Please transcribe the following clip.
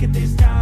look at this time.